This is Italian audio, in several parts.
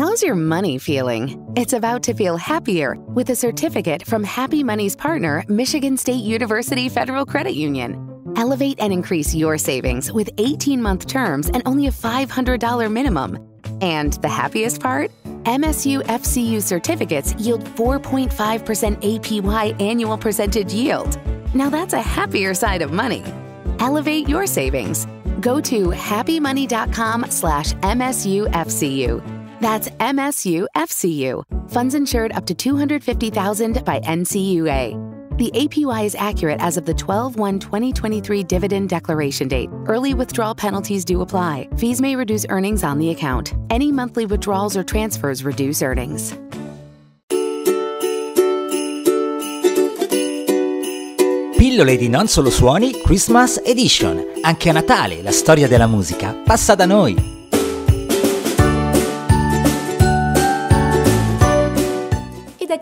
How's your money feeling? It's about to feel happier with a certificate from Happy Money's partner, Michigan State University Federal Credit Union. Elevate and increase your savings with 18 month terms and only a $500 minimum. And the happiest part? MSU FCU certificates yield 4.5% APY annual percentage yield. Now that's a happier side of money. Elevate your savings. Go to happymoney.com slash MSUFCU. That's MSUFCU. Funds insured up to 250000 by NCUA. The APY is accurate as of the 12 1 2023 dividend declaration date. Early withdrawal penalties do apply. Fees may reduce earnings on the account. Any monthly withdrawals or transfers reduce earnings. Pillole di non solo suoni Christmas Edition. Anche a Natale la storia della musica passa da noi.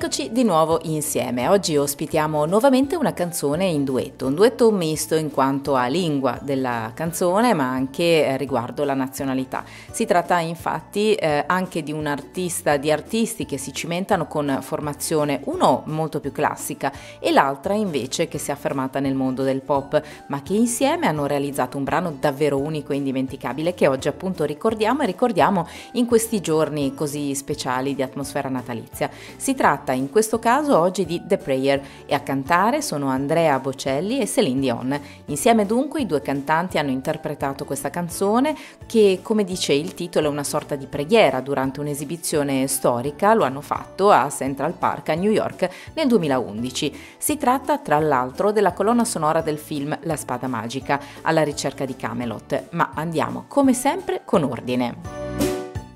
Eccoci di nuovo insieme. Oggi ospitiamo nuovamente una canzone in duetto, un duetto misto in quanto a lingua della canzone ma anche eh, riguardo la nazionalità. Si tratta infatti eh, anche di un artista, di artisti che si cimentano con formazione uno molto più classica e l'altra invece che si è affermata nel mondo del pop ma che insieme hanno realizzato un brano davvero unico e indimenticabile che oggi appunto ricordiamo e ricordiamo in questi giorni così speciali di atmosfera natalizia. Si tratta tratta in questo caso oggi di The Prayer e a cantare sono Andrea Bocelli e Celine Dion. Insieme dunque i due cantanti hanno interpretato questa canzone che come dice il titolo è una sorta di preghiera durante un'esibizione storica, lo hanno fatto a Central Park a New York nel 2011. Si tratta tra l'altro della colonna sonora del film La spada magica alla ricerca di Camelot, ma andiamo come sempre con ordine.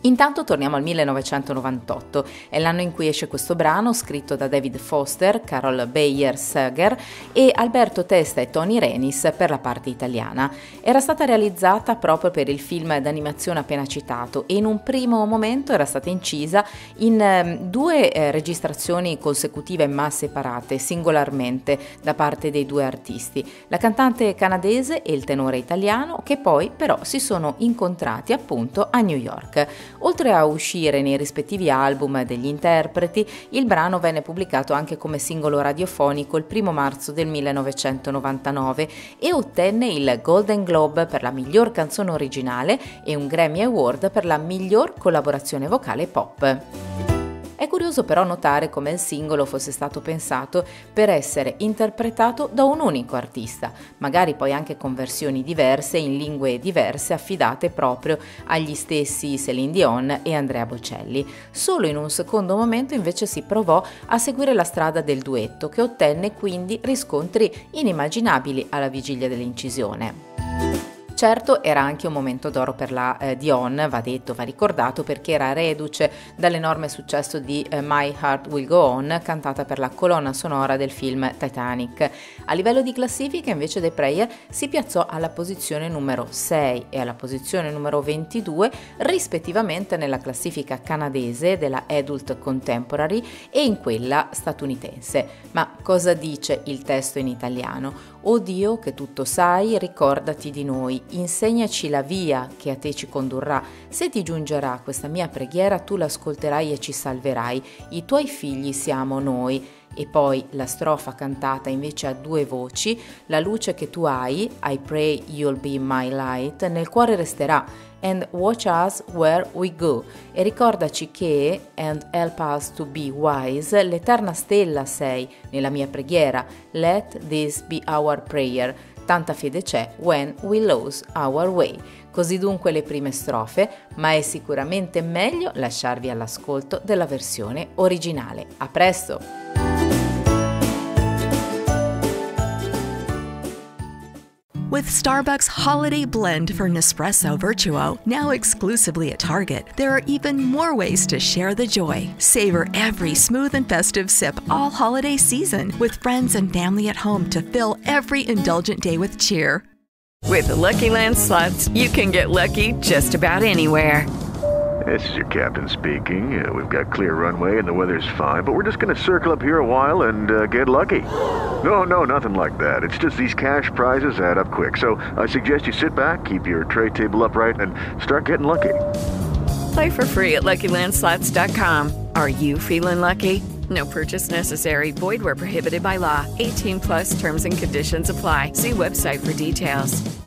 Intanto torniamo al 1998, è l'anno in cui esce questo brano scritto da David Foster, Carol Bayer Seger e Alberto Testa e Tony Renis per la parte italiana. Era stata realizzata proprio per il film d'animazione appena citato e in un primo momento era stata incisa in eh, due eh, registrazioni consecutive ma separate, singolarmente, da parte dei due artisti, la cantante canadese e il tenore italiano che poi però si sono incontrati appunto a New York. Oltre a uscire nei rispettivi album degli interpreti, il brano venne pubblicato anche come singolo radiofonico il 1 marzo del 1999 e ottenne il Golden Globe per la miglior canzone originale e un Grammy Award per la miglior collaborazione vocale pop. È curioso però notare come il singolo fosse stato pensato per essere interpretato da un unico artista, magari poi anche con versioni diverse in lingue diverse affidate proprio agli stessi Celine Dion e Andrea Bocelli. Solo in un secondo momento invece si provò a seguire la strada del duetto che ottenne quindi riscontri inimmaginabili alla vigilia dell'incisione. Certo era anche un momento d'oro per la eh, Dion, va detto, va ricordato, perché era reduce dall'enorme successo di eh, My Heart Will Go On, cantata per la colonna sonora del film Titanic. A livello di classifica invece The Prayer si piazzò alla posizione numero 6 e alla posizione numero 22 rispettivamente nella classifica canadese della Adult Contemporary e in quella statunitense. Ma cosa dice il testo in italiano? O Dio che tutto sai, ricordati di noi, insegnaci la via che a te ci condurrà. Se ti giungerà questa mia preghiera, tu l'ascolterai e ci salverai. I tuoi figli siamo noi. E poi la strofa cantata invece a due voci, la luce che tu hai, I pray you'll be my light, nel cuore resterà and watch us where we go. E ricordaci che, and help us to be wise, l'eterna stella sei nella mia preghiera. Let this be our prayer. Tanta fede c'è when we lose our way. Così dunque le prime strofe, ma è sicuramente meglio lasciarvi all'ascolto della versione originale. A presto! With Starbucks Holiday Blend for Nespresso Virtuo, now exclusively at Target, there are even more ways to share the joy. Savor every smooth and festive sip all holiday season with friends and family at home to fill every indulgent day with cheer. With the Lucky Land slots, you can get lucky just about anywhere. This is your captain speaking. Uh, we've got clear runway and the weather's fine, but we're just going to circle up here a while and uh, get lucky. No, no, nothing like that. It's just these cash prizes add up quick. So I suggest you sit back, keep your tray table upright, and start getting lucky. Play for free at LuckyLandSlots.com. Are you feeling lucky? No purchase necessary. Void where prohibited by law. 18 plus terms and conditions apply. See website for details.